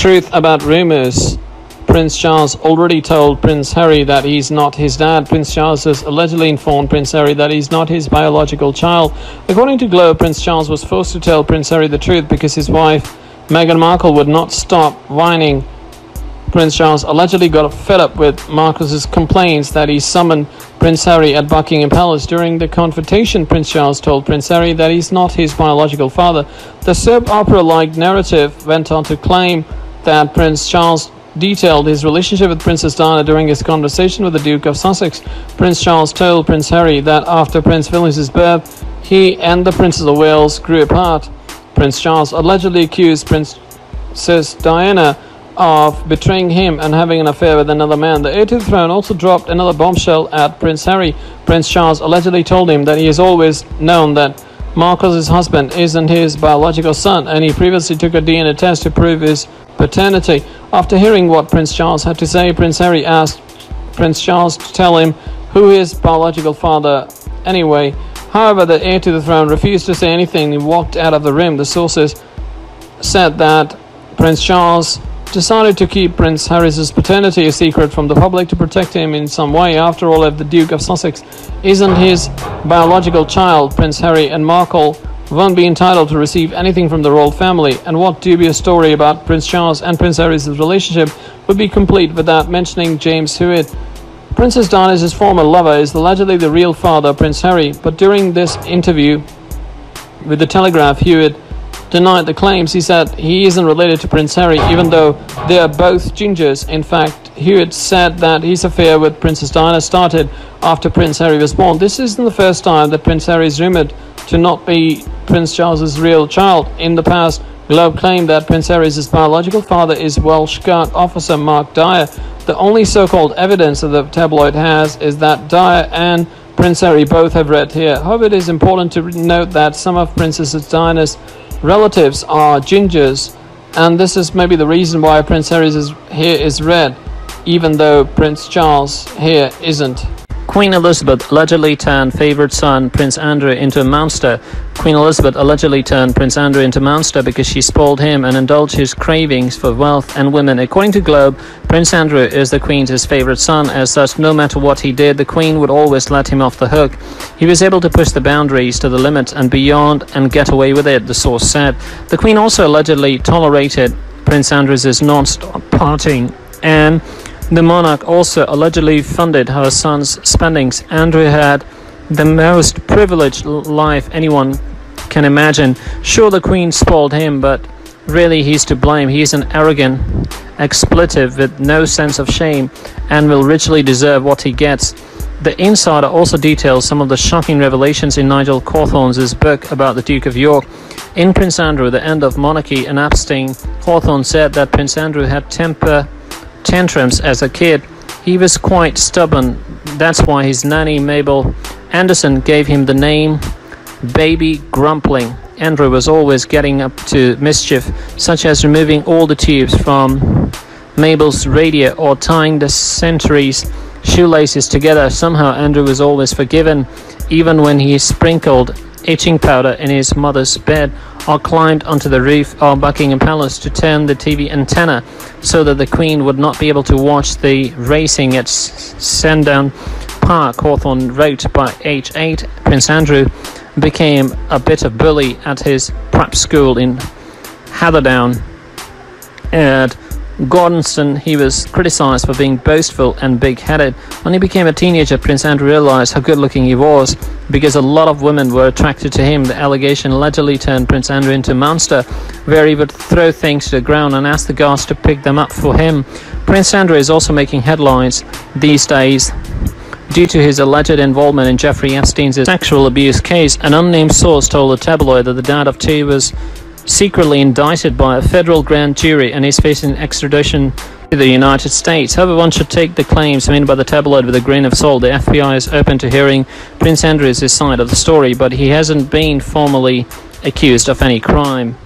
truth about rumors. Prince Charles already told Prince Harry that he's not his dad. Prince Charles has allegedly informed Prince Harry that he's not his biological child. According to Globe, Prince Charles was forced to tell Prince Harry the truth because his wife, Meghan Markle, would not stop whining. Prince Charles allegedly got fed up with Markle's complaints that he summoned Prince Harry at Buckingham Palace. During the confrontation, Prince Charles told Prince Harry that he's not his biological father. The soap opera like narrative went on to claim that Prince Charles detailed his relationship with Princess Diana during his conversation with the Duke of Sussex. Prince Charles told Prince Harry that after Prince William's birth, he and the Princess of Wales grew apart. Prince Charles allegedly accused Princess Diana of betraying him and having an affair with another man. The heir to the throne also dropped another bombshell at Prince Harry. Prince Charles allegedly told him that he has always known that Markle's husband isn't his biological son, and he previously took a DNA test to prove his paternity. After hearing what Prince Charles had to say, Prince Harry asked Prince Charles to tell him who his biological father anyway. However, the heir to the throne refused to say anything and walked out of the room. The sources said that Prince Charles decided to keep Prince Harry's paternity a secret from the public to protect him in some way. After all, if the Duke of Sussex isn't his biological child, Prince Harry and Markle won't be entitled to receive anything from the royal family. And what dubious story about Prince Charles and Prince Harry's relationship would be complete without mentioning James Hewitt? Princess Diana's former lover is allegedly the real father, of Prince Harry, but during this interview with the Telegraph, Hewitt denied the claims. He said he isn't related to Prince Harry, even though they are both gingers. In fact, Hewitt said that his affair with Princess Diana started after Prince Harry was born. This isn't the first time that Prince Harry is rumored to not be Prince Charles's real child. In the past, Globe claimed that Prince Harry's biological father is Welsh Guard officer Mark Dyer. The only so-called evidence that the tabloid has is that Dyer and Prince Harry both have red hair. However, it is important to note that some of Princess Diana's relatives are gingers, and this is maybe the reason why Prince Harry's hair is red, even though Prince Charles' hair isn't. Queen Elizabeth allegedly turned favorite son Prince Andrew into a monster. Queen Elizabeth allegedly turned Prince Andrew into a monster because she spoiled him and indulged his cravings for wealth and women. According to Globe, Prince Andrew is the Queen's favorite son. As such, no matter what he did, the Queen would always let him off the hook. He was able to push the boundaries to the limit and beyond and get away with it, the source said. The Queen also allegedly tolerated Prince Andrew's non-stop partying and the monarch also allegedly funded her son's spendings. Andrew had the most privileged life anyone can imagine. Sure, the Queen spoiled him, but really he's to blame. He's an arrogant expletive with no sense of shame and will richly deserve what he gets. The Insider also details some of the shocking revelations in Nigel Cawthorne's book about the Duke of York. In Prince Andrew, The End of Monarchy and Epstein, Cawthorne said that Prince Andrew had temper tantrums as a kid. He was quite stubborn. That's why his nanny Mabel Anderson gave him the name Baby Grumpling. Andrew was always getting up to mischief, such as removing all the tubes from Mabel's radio or tying the sentry's shoelaces together. Somehow, Andrew was always forgiven, even when he sprinkled itching powder in his mother's bed or climbed onto the roof of Buckingham Palace to turn the TV antenna so that the Queen would not be able to watch the racing at Sandown Park. Cawthorne wrote by age 8, Prince Andrew became a bit of bully at his prep school in Heatherdown. And Gordonstoun, he was criticized for being boastful and big-headed. When he became a teenager, Prince Andrew realized how good-looking he was because a lot of women were attracted to him. The allegation allegedly turned Prince Andrew into a monster, where he would throw things to the ground and ask the guards to pick them up for him. Prince Andrew is also making headlines these days due to his alleged involvement in Jeffrey Epstein's sexual abuse case. An unnamed source told the tabloid that the dad of two was secretly indicted by a federal grand jury and is facing extradition to the United States. However, one should take the claims made by the tabloid with a grain of salt. The FBI is open to hearing Prince Andrew's side of the story, but he hasn't been formally accused of any crime.